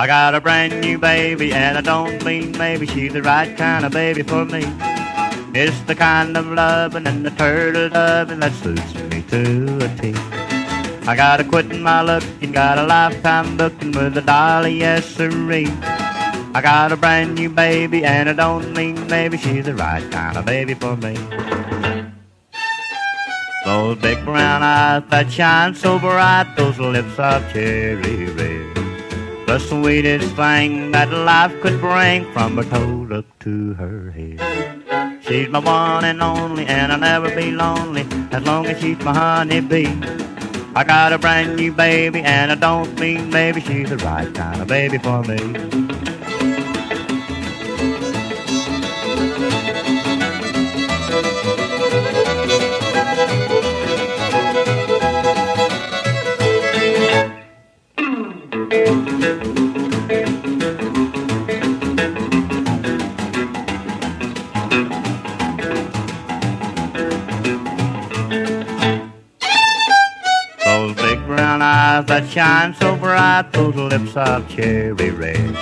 I got a brand new baby, and I don't mean maybe she's the right kind of baby for me. It's the kind of loving and the turtle loving that suits me to a T. I gotta quit my looking, got a lifetime booking with a dolly, yes sirree. I got a brand new baby, and I don't mean maybe she's the right kind of baby for me. Those big brown eyes that shine so bright, those lips of cherry red. The sweetest thing that life could bring from her toes up to her head. She's my one and only, and I'll never be lonely as long as she's my honeybee. I got a brand new baby, and I don't mean maybe she's the right kind of baby for me. Those big brown eyes that shine so bright, those lips of cherry red.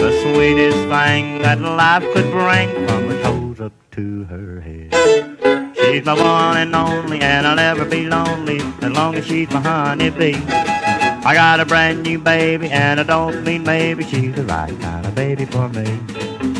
The sweetest thing that life could bring from her toes up to her head. She's my one and only, and I'll never be lonely as long as she's my honeybee. I got a brand new baby, and I don't mean maybe she's the right kind of baby for me.